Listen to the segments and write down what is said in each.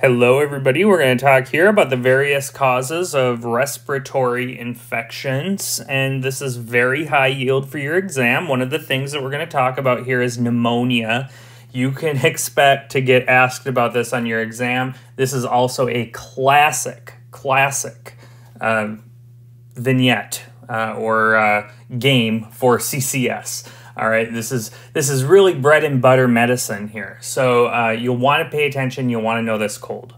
Hello, everybody. We're going to talk here about the various causes of respiratory infections, and this is very high yield for your exam. One of the things that we're going to talk about here is pneumonia. You can expect to get asked about this on your exam. This is also a classic, classic uh, vignette uh, or uh, game for CCS. All right, this is this is really bread and butter medicine here. So uh, you'll want to pay attention. You'll want to know this cold.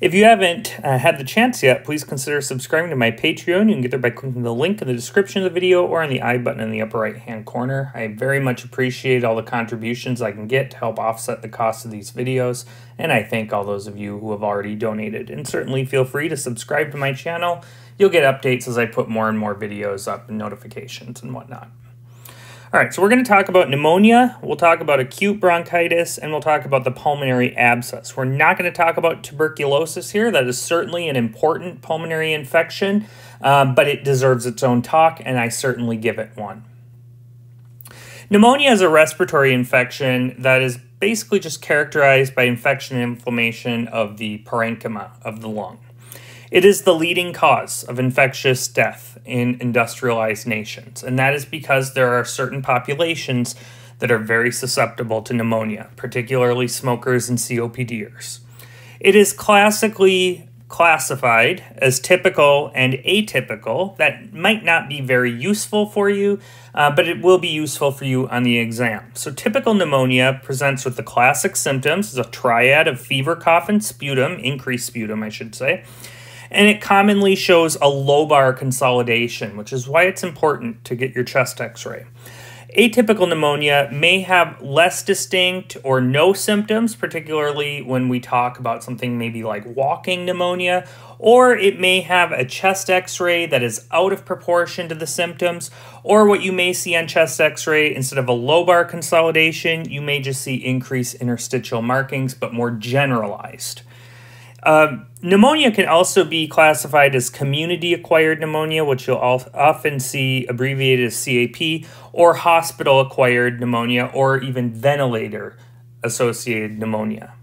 If you haven't uh, had the chance yet, please consider subscribing to my Patreon. You can get there by clicking the link in the description of the video or on the I button in the upper right hand corner. I very much appreciate all the contributions I can get to help offset the cost of these videos, and I thank all those of you who have already donated. And certainly feel free to subscribe to my channel. You'll get updates as I put more and more videos up and notifications and whatnot. All right, so we're going to talk about pneumonia, we'll talk about acute bronchitis, and we'll talk about the pulmonary abscess. We're not going to talk about tuberculosis here. That is certainly an important pulmonary infection, um, but it deserves its own talk, and I certainly give it one. Pneumonia is a respiratory infection that is basically just characterized by infection and inflammation of the parenchyma of the lung. It is the leading cause of infectious death in industrialized nations, and that is because there are certain populations that are very susceptible to pneumonia, particularly smokers and COPDers. It is classically classified as typical and atypical. That might not be very useful for you, uh, but it will be useful for you on the exam. So, typical pneumonia presents with the classic symptoms, is a triad of fever, cough, and sputum, increased sputum, I should say and it commonly shows a lobar consolidation, which is why it's important to get your chest x ray. Atypical pneumonia may have less distinct or no symptoms, particularly when we talk about something maybe like walking pneumonia, or it may have a chest x ray that is out of proportion to the symptoms, or what you may see on chest x ray, instead of a lobar consolidation, you may just see increased interstitial markings, but more generalized. Um, pneumonia can also be classified as community acquired pneumonia, which you'll often see abbreviated as CAP, or hospital acquired pneumonia, or even ventilator associated pneumonia.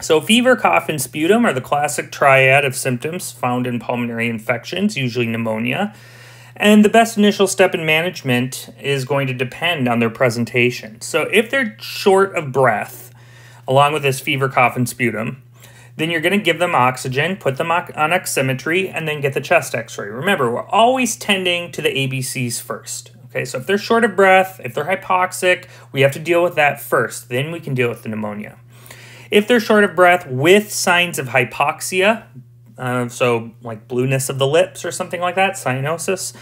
So, fever, cough, and sputum are the classic triad of symptoms found in pulmonary infections, usually pneumonia. And the best initial step in management is going to depend on their presentation. So, if they're short of breath, along with this fever, cough, and sputum, then you're going to give them oxygen, put them on oximetry, and then get the chest x ray. Remember, we're always tending to the ABCs first. Okay, so if they're short of breath, if they're hypoxic, we have to deal with that first. Then we can deal with the pneumonia. If they're short of breath with signs of hypoxia, uh, so like blueness of the lips or something like that, cyanosis,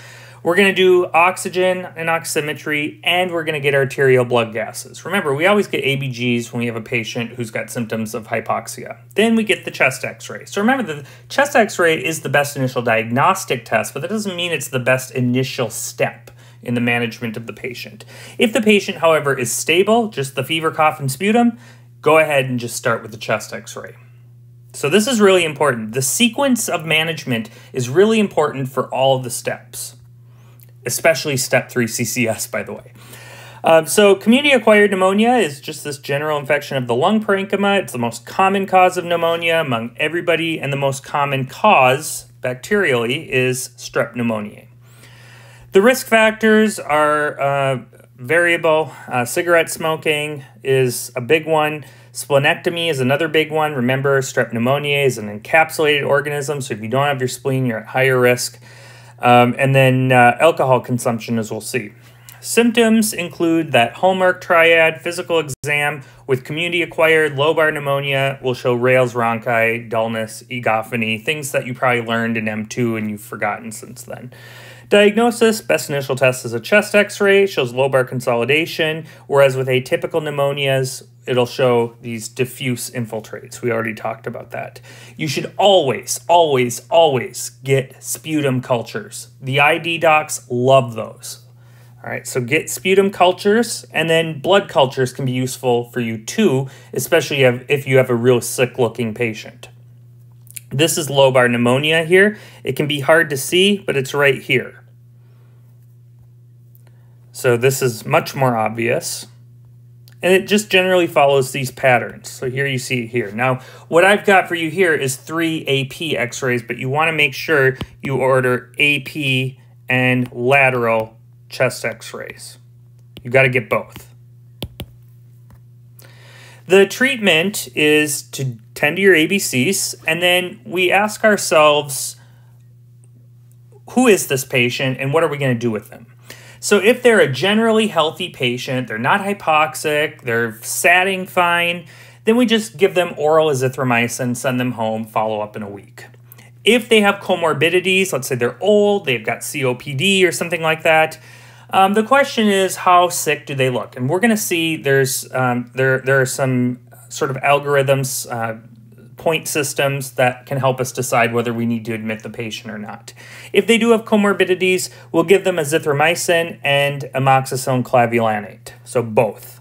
we're going to do oxygen and oximetry, and we're going to get arterial blood gases. Remember, we always get ABGs when we have a patient who's got symptoms of hypoxia. Then we get the chest x ray. So remember, the chest x ray is the best initial diagnostic test, but that doesn't mean it's the best initial step in the management of the patient. If the patient, however, is stable, just the fever, cough, and sputum, go ahead and just start with the chest x ray. So this is really important. The sequence of management is really important for all of the steps especially step three CCS, by the way. Um, so, community acquired pneumonia is just this general infection of the lung parenchyma. It's the most common cause of pneumonia among everybody, and the most common cause, bacterially, is strep pneumoniae. The risk factors are uh, variable. Uh, cigarette smoking is a big one. Splenectomy is another big one. Remember, strep pneumoniae is an encapsulated organism, so if you don't have your spleen, you're at higher risk. Um, and then uh, alcohol consumption, as we'll see. Symptoms include that hallmark triad physical exam with community acquired lobar pneumonia will show rales rhonchi, dullness, egophony, things that you probably learned in M2 and you've forgotten since then. Diagnosis best initial test is a chest x ray, shows lobar consolidation, whereas with atypical pneumonias, it'll show these diffuse infiltrates. We already talked about that. You should always, always, always get sputum cultures. The ID docs love those. All right, so get sputum cultures, and then blood cultures can be useful for you too, especially if you have a real sick looking patient. This is lobar pneumonia here. It can be hard to see, but it's right here. So this is much more obvious. And it just generally follows these patterns. So here you see it here. Now, what I've got for you here is three AP x-rays, but you want to make sure you order AP and lateral chest x-rays. You got to get both. The treatment is to tend to your ABCs, and then we ask ourselves, who is this patient and what are we going to do with them? So if they're a generally healthy patient, they're not hypoxic, they're satting fine, then we just give them oral azithromycin, send them home, follow up in a week. If they have comorbidities, let's say they're old, they've got COPD or something like that, um, the question is how sick do they look? And we're going to see there's um, there there are some sort of algorithms, uh, point systems that can help us decide whether we need to admit the patient or not. If they do have comorbidities, we'll give them azithromycin and amoxicillin clavulanate, so both.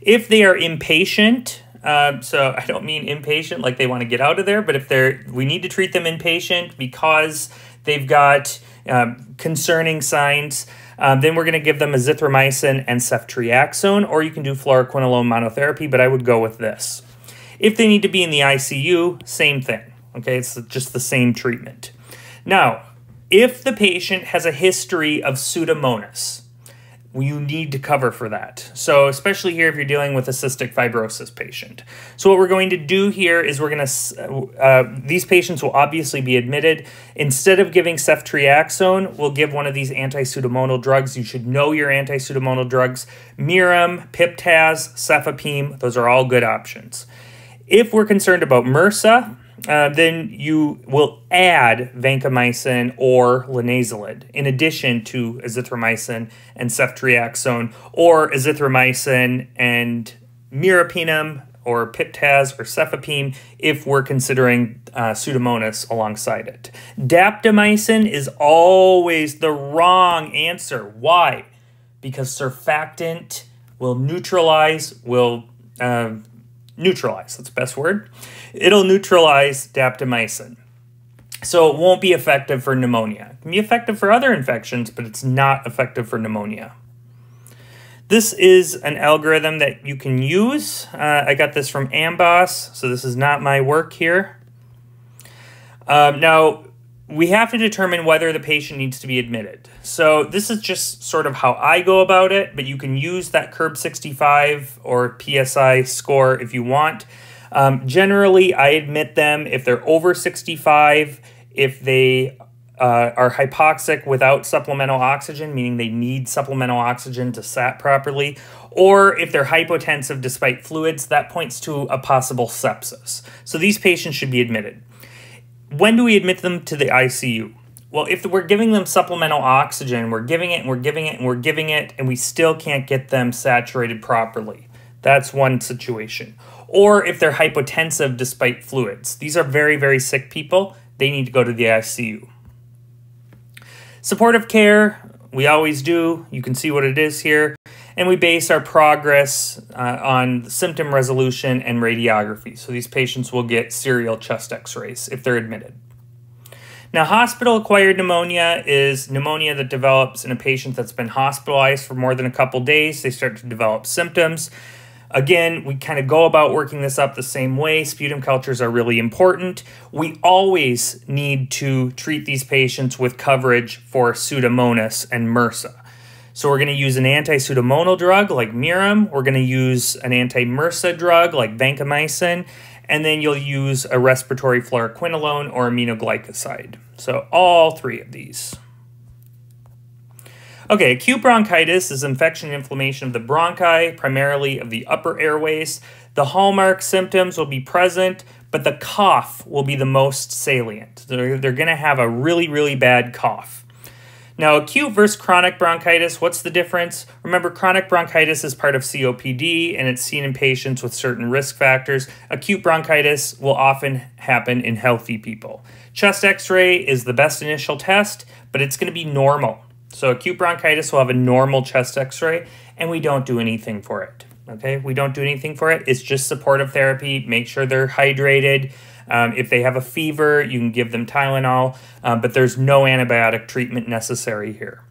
If they are impatient, um, so I don't mean impatient like they want to get out of there, but if they're, we need to treat them inpatient because they've got um, concerning signs. Um, then we're going to give them azithromycin and ceftriaxone, or you can do fluoroquinolone monotherapy, but I would go with this. If they need to be in the ICU, same thing. Okay, it's just the same treatment. Now, if the patient has a history of Pseudomonas, you need to cover for that. So, especially here if you're dealing with a cystic fibrosis patient. So, what we're going to do here is we're going to, uh, these patients will obviously be admitted. Instead of giving ceftriaxone, we'll give one of these anti pseudomonal drugs. You should know your anti pseudomonal drugs Merrem, Piptaz, Cefepime, those are all good options. If we're concerned about MRSA, uh, then you will add vancomycin or linezolid in addition to azithromycin and ceftriaxone or azithromycin and meropenem or piptaz or cefepime if we're considering uh, pseudomonas alongside it. Daptomycin is always the wrong answer. Why? Because surfactant will neutralize, will uh, neutralize, that's the best word. It'll neutralize daptomycin. So it won't be effective for pneumonia. It can be effective for other infections, but it's not effective for pneumonia. This is an algorithm that you can use. Uh, I got this from Amboss, so this is not my work here. Um, now, we have to determine whether the patient needs to be admitted. So this is just sort of how I go about it, but you can use that CURB 65 or PSI score if you want. Um, generally, I admit them if they're over 65, if they uh, are hypoxic without supplemental oxygen, meaning they need supplemental oxygen to sat properly, or if they're hypotensive despite fluids, that points to a possible sepsis. So these patients should be admitted when do we admit them to the ICU? Well, if we're giving them supplemental oxygen, we're giving it and we're giving it and we're giving it, and we still can't get them saturated properly. That's one situation. Or if they're hypotensive despite fluids. These are very, very sick people. They need to go to the ICU. Supportive care, we always do. You can see what it is here and we base our progress uh, on symptom resolution and radiography. So these patients will get serial chest x-rays if they're admitted. Now, hospital acquired pneumonia is pneumonia that develops in a patient that's been hospitalized for more than a couple days. They start to develop symptoms. Again, we kind of go about working this up the same way. Sputum cultures are really important. We always need to treat these patients with coverage for Pseudomonas and MRSA. So we're going to use an anti-pseudomonal drug like Merrem. We're going to use an anti-MRSA drug like vancomycin. And then you'll use a respiratory fluoroquinolone or aminoglycoside. So all three of these. Okay, acute bronchitis is infection and inflammation of the bronchi, primarily of the upper airways. The hallmark symptoms will be present, but the cough will be the most salient. They're, they're going to have a really, really bad cough. Now, acute versus chronic bronchitis, what's the difference? Remember, chronic bronchitis is part of COPD and it's seen in patients with certain risk factors. Acute bronchitis will often happen in healthy people. Chest x ray is the best initial test, but it's going to be normal. So, acute bronchitis will have a normal chest x ray, and we don't do anything for it. Okay, we don't do anything for it. It's just supportive therapy. Make sure they're hydrated. Um, if they have a fever, you can give them Tylenol, um, but there's no antibiotic treatment necessary here.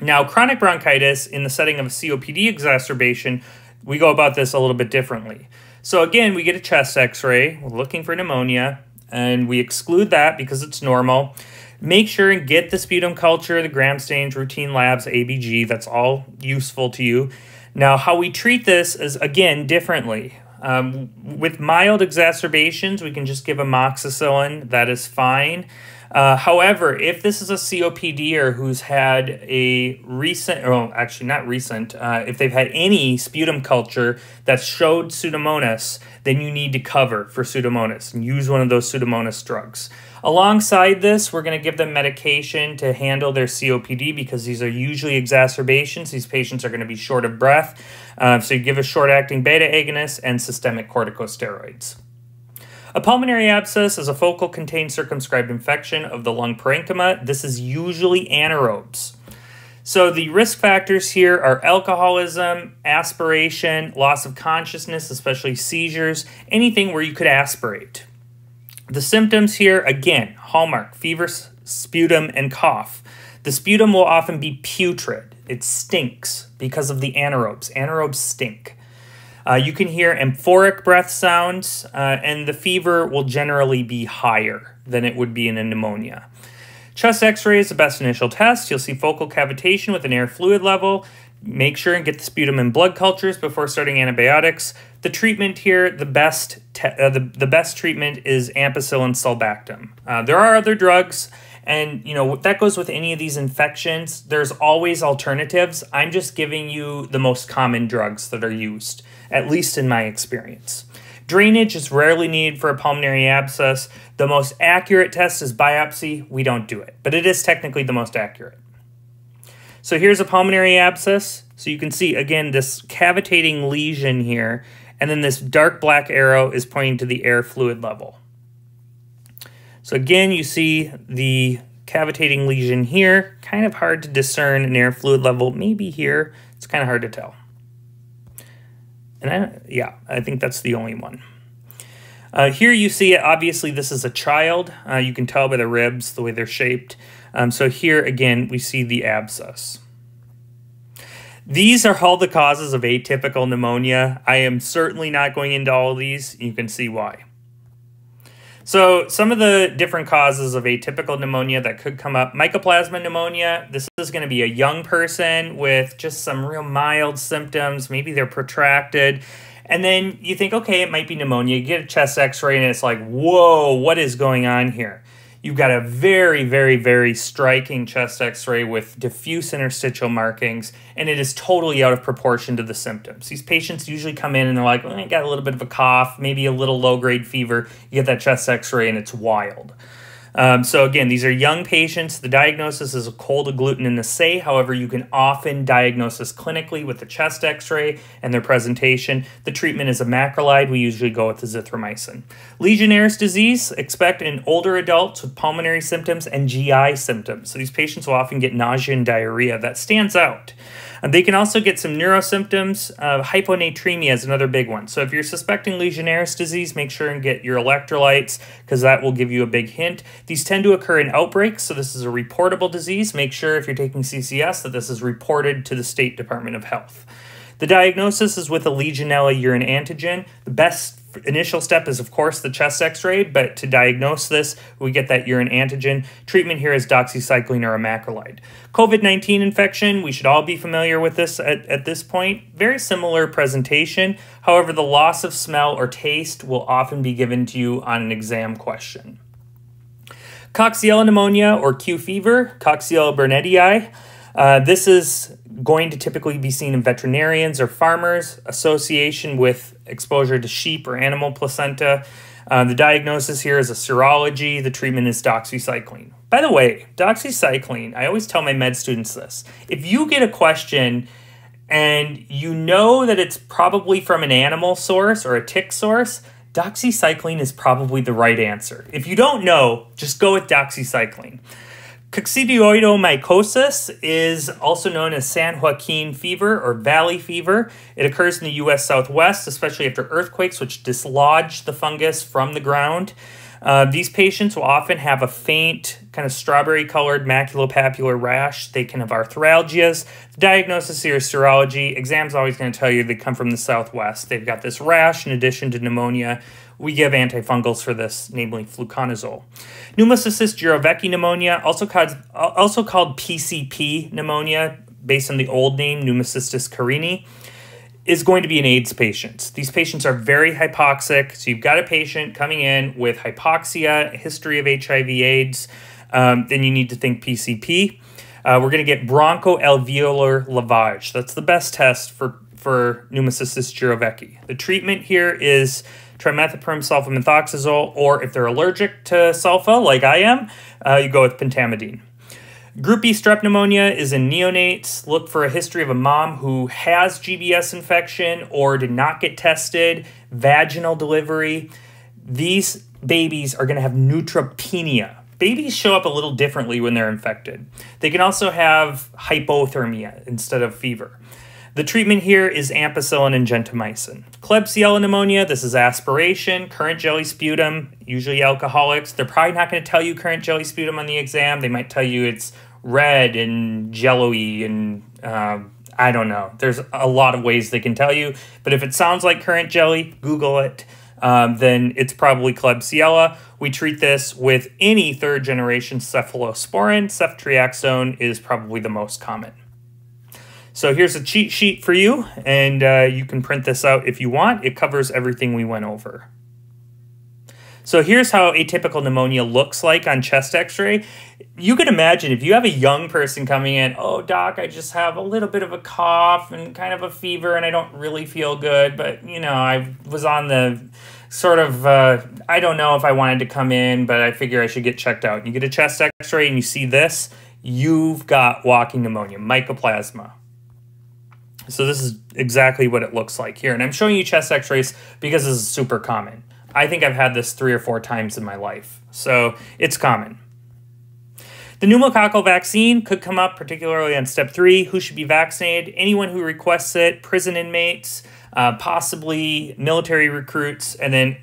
Now, chronic bronchitis in the setting of a COPD exacerbation, we go about this a little bit differently. So again, we get a chest x-ray, we're looking for pneumonia, and we exclude that because it's normal. Make sure and get the sputum culture, the gram stains, routine labs, ABG, that's all useful to you. Now, how we treat this is, again, differently. Um, with mild exacerbations, we can just give amoxicillin, that is fine. Uh, however, if this is a COPDer who's had a recent, or actually not recent, uh, if they've had any sputum culture that showed Pseudomonas, then you need to cover for Pseudomonas and use one of those Pseudomonas drugs. Alongside this, we're going to give them medication to handle their COPD because these are usually exacerbations. These patients are going to be short of breath. Uh, so you give a short acting beta agonist and systemic corticosteroids. A pulmonary abscess is a focal contained circumscribed infection of the lung parenchyma. This is usually anaerobes. So the risk factors here are alcoholism, aspiration, loss of consciousness, especially seizures, anything where you could aspirate. The symptoms here, again, hallmark, fever, sputum, and cough. The sputum will often be putrid. It stinks because of the anaerobes. Anaerobes stink. Uh, you can hear amphoric breath sounds, uh, and the fever will generally be higher than it would be in a pneumonia. Chest x-ray is the best initial test. You'll see focal cavitation with an air fluid level. Make sure and get the sputum and blood cultures before starting antibiotics. The treatment here, the best uh, the, the best treatment is ampicillin sulbactam. Uh, there are other drugs, and you know that goes with any of these infections. There's always alternatives. I'm just giving you the most common drugs that are used at least in my experience. Drainage is rarely needed for a pulmonary abscess. The most accurate test is biopsy. We don't do it, but it is technically the most accurate. So here's a pulmonary abscess. So you can see, again, this cavitating lesion here, and then this dark black arrow is pointing to the air fluid level. So again, you see the cavitating lesion here, kind of hard to discern an air fluid level, maybe here, it's kind of hard to tell. And I, yeah, I think that's the only one. Uh, here you see it. Obviously, this is a child. Uh, you can tell by the ribs, the way they're shaped. Um, so here, again, we see the abscess. These are all the causes of atypical pneumonia. I am certainly not going into all of these. You can see why. So some of the different causes of atypical pneumonia that could come up, mycoplasma pneumonia, this is going to be a young person with just some real mild symptoms. Maybe they're protracted. And then you think, okay, it might be pneumonia. You get a chest x-ray and it's like, whoa, what is going on here? You've got a very, very, very striking chest x ray with diffuse interstitial markings, and it is totally out of proportion to the symptoms. These patients usually come in and they're like, well, I got a little bit of a cough, maybe a little low grade fever. You get that chest x ray, and it's wild. Um, so again, these are young patients. The diagnosis is a cold agglutinin assay. However, you can often diagnose this clinically with the chest x-ray and their presentation. The treatment is a macrolide. We usually go with the azithromycin. Legionnaires disease, expect in older adults with pulmonary symptoms and GI symptoms. So these patients will often get nausea and diarrhea. That stands out. And they can also get some neurosymptoms. Uh, hyponatremia is another big one. So if you're suspecting Legionnaire's disease, make sure and get your electrolytes because that will give you a big hint. These tend to occur in outbreaks, so this is a reportable disease. Make sure if you're taking CCS that this is reported to the State Department of Health. The diagnosis is with a Legionella urine antigen. The best initial step is, of course, the chest x ray, but to diagnose this, we get that urine antigen. Treatment here is doxycycline or a macrolide. COVID 19 infection, we should all be familiar with this at, at this point. Very similar presentation. However, the loss of smell or taste will often be given to you on an exam question. Coxiella pneumonia or Q fever, Coxiella burnetii. Uh, this is going to typically be seen in veterinarians or farmers, association with exposure to sheep or animal placenta. Uh, the diagnosis here is a serology. The treatment is doxycycline. By the way, doxycycline, I always tell my med students this. If you get a question and you know that it's probably from an animal source or a tick source, doxycycline is probably the right answer. If you don't know, just go with doxycycline. Coccidioidomycosis is also known as San Joaquin fever or valley fever. It occurs in the U.S. Southwest, especially after earthquakes, which dislodge the fungus from the ground. Uh, these patients will often have a faint, kind of strawberry colored maculopapular rash. They can have arthralgias. The diagnosis here is serology. Exam's always going to tell you they come from the southwest. They've got this rash in addition to pneumonia. We give antifungals for this, namely fluconazole. Pneumocystis jirovecii pneumonia, also called, also called PCP pneumonia, based on the old name Pneumocystis carinii, is going to be an AIDS patient. These patients are very hypoxic. So you've got a patient coming in with hypoxia, history of HIV AIDS. Um, then you need to think PCP. Uh, we're going to get bronchoalveolar lavage. That's the best test for, for pneumocystis jirovecii. The treatment here is trimethoprim sulfamethoxazole, or if they're allergic to sulfa, like I am, uh, you go with pentamidine. Group B strep pneumonia is in neonates. Look for a history of a mom who has GBS infection or did not get tested, vaginal delivery. These babies are going to have neutropenia. Babies show up a little differently when they're infected. They can also have hypothermia instead of fever. The treatment here is ampicillin and gentamicin. Klebsiella pneumonia, this is aspiration, currant jelly sputum, usually alcoholics. They're probably not going to tell you currant jelly sputum on the exam. They might tell you it's red and jello-y and uh, I don't know. There's a lot of ways they can tell you, but if it sounds like currant jelly, Google it. Um, then it's probably Klebsiella. We treat this with any third generation cephalosporin. Ceftriaxone is probably the most common. So here's a cheat sheet for you, and uh, you can print this out if you want. It covers everything we went over. So here's how atypical pneumonia looks like on chest x-ray. You can imagine if you have a young person coming in, oh doc, I just have a little bit of a cough and kind of a fever and I don't really feel good, but you know, I was on the sort of uh, I don't know if I wanted to come in, but I figure I should get checked out. You get a chest x-ray and you see this, you've got walking pneumonia, mycoplasma. So this is exactly what it looks like here. And I'm showing you chest x-rays because this is super common. I think I've had this three or four times in my life. So it's common. The pneumococcal vaccine could come up, particularly on step three. Who should be vaccinated? Anyone who requests it, prison inmates, uh, possibly military recruits, and then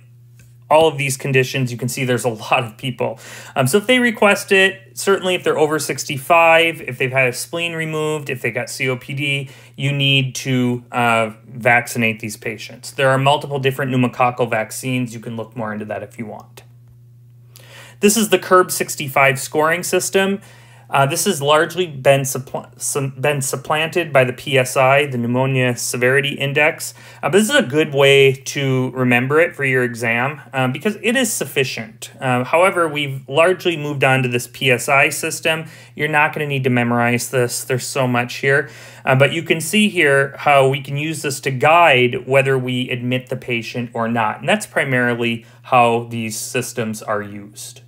all of these conditions, you can see there's a lot of people. Um, so if they request it, certainly if they're over 65, if they've had a spleen removed, if they got COPD, you need to uh, vaccinate these patients. There are multiple different pneumococcal vaccines. You can look more into that if you want. This is the CURB 65 scoring system. Uh, this has largely been, suppl been supplanted by the PSI, the Pneumonia Severity Index. Uh, but this is a good way to remember it for your exam um, because it is sufficient. Uh, however, we've largely moved on to this PSI system. You're not going to need to memorize this. There's so much here. Uh, but you can see here how we can use this to guide whether we admit the patient or not. And that's primarily how these systems are used.